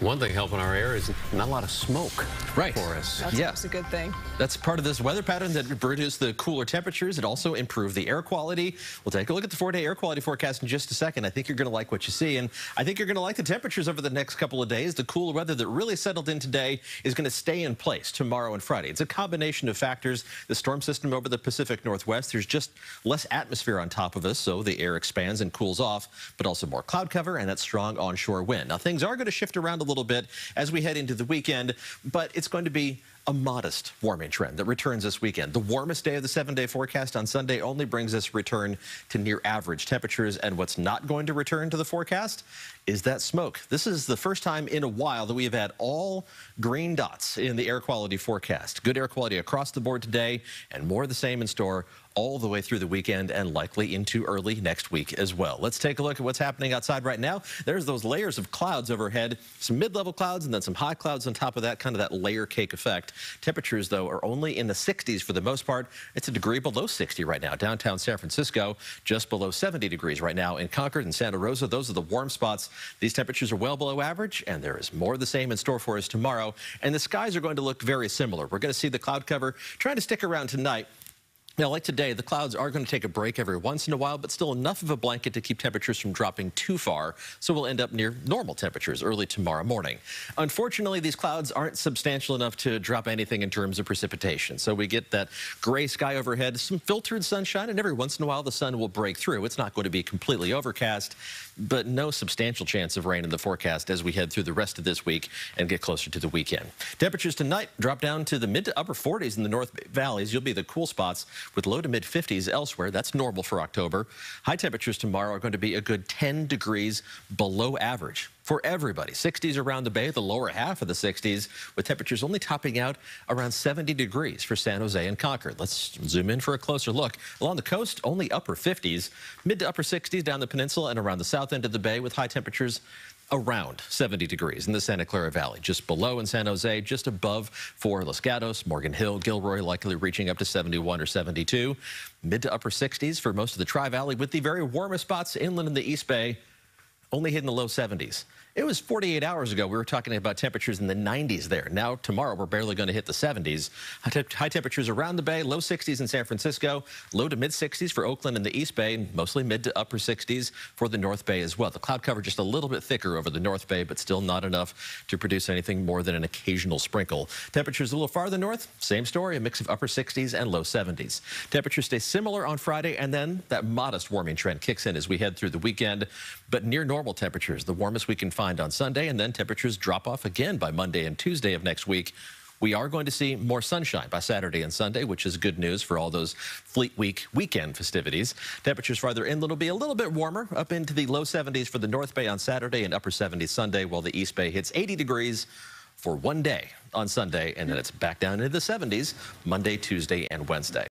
One thing helping our air is not a lot of smoke right. for us. That's yeah. a good thing. That's part of this weather pattern that produced the cooler temperatures. It also improved the air quality. We'll take a look at the four-day air quality forecast in just a second. I think you're going to like what you see, and I think you're going to like the temperatures over the next couple of days. The cool weather that really settled in today is going to stay in place tomorrow and Friday. It's a combination of factors. The storm system over the Pacific Northwest, there's just less atmosphere on top of us, so the air expands and cools off, but also more cloud cover and that strong onshore wind. Now, things are going to shift around a little bit as we head into the weekend, but it's going to be a modest warming trend that returns this weekend. The warmest day of the seven-day forecast on Sunday only brings us return to near average temperatures, and what's not going to return to the forecast is that smoke. This is the first time in a while that we have had all green dots in the air quality forecast. Good air quality across the board today, and more of the same in store all the way through the weekend and likely into early next week as well. Let's take a look at what's happening outside right now. There's those layers of clouds overhead, some mid-level clouds and then some high clouds on top of that, kind of that layer cake effect. Temperatures, though, are only in the 60s for the most part. It's a degree below 60 right now. Downtown San Francisco, just below 70 degrees right now. In Concord and Santa Rosa, those are the warm spots. These temperatures are well below average, and there is more of the same in store for us tomorrow. And the skies are going to look very similar. We're going to see the cloud cover trying to stick around tonight. Now, like today, the clouds are going to take a break every once in a while, but still enough of a blanket to keep temperatures from dropping too far, so we'll end up near normal temperatures early tomorrow morning. Unfortunately, these clouds aren't substantial enough to drop anything in terms of precipitation, so we get that gray sky overhead, some filtered sunshine, and every once in a while the sun will break through. It's not going to be completely overcast, but no substantial chance of rain in the forecast as we head through the rest of this week and get closer to the weekend. Temperatures tonight drop down to the mid to upper 40s in the North Valleys. You'll be the cool spots with low to mid 50s elsewhere. That's normal for October. High temperatures tomorrow are going to be a good 10 degrees below average for everybody. 60s around the bay, the lower half of the 60s, with temperatures only topping out around 70 degrees for San Jose and Concord. Let's zoom in for a closer look. Along the coast, only upper 50s, mid to upper 60s down the peninsula and around the south end of the bay with high temperatures around 70 degrees in the Santa Clara Valley. Just below in San Jose, just above for Los Gatos, Morgan Hill, Gilroy, likely reaching up to 71 or 72. Mid to upper 60s for most of the Tri-Valley with the very warmest spots inland in the East Bay only hitting the low 70s. It was 48 hours ago. We were talking about temperatures in the 90s there. Now, tomorrow, we're barely going to hit the 70s. High temperatures around the bay, low 60s in San Francisco, low to mid 60s for Oakland and the East Bay, mostly mid to upper 60s for the North Bay as well. The cloud cover just a little bit thicker over the North Bay, but still not enough to produce anything more than an occasional sprinkle. Temperatures a little farther north, same story, a mix of upper 60s and low 70s. Temperatures stay similar on Friday, and then that modest warming trend kicks in as we head through the weekend, but near normal normal temperatures, the warmest we can find on Sunday, and then temperatures drop off again by Monday and Tuesday of next week. We are going to see more sunshine by Saturday and Sunday, which is good news for all those Fleet Week weekend festivities. Temperatures farther inland will be a little bit warmer, up into the low 70s for the North Bay on Saturday and upper 70s Sunday, while the East Bay hits 80 degrees for one day on Sunday, and then it's back down into the 70s Monday, Tuesday, and Wednesday.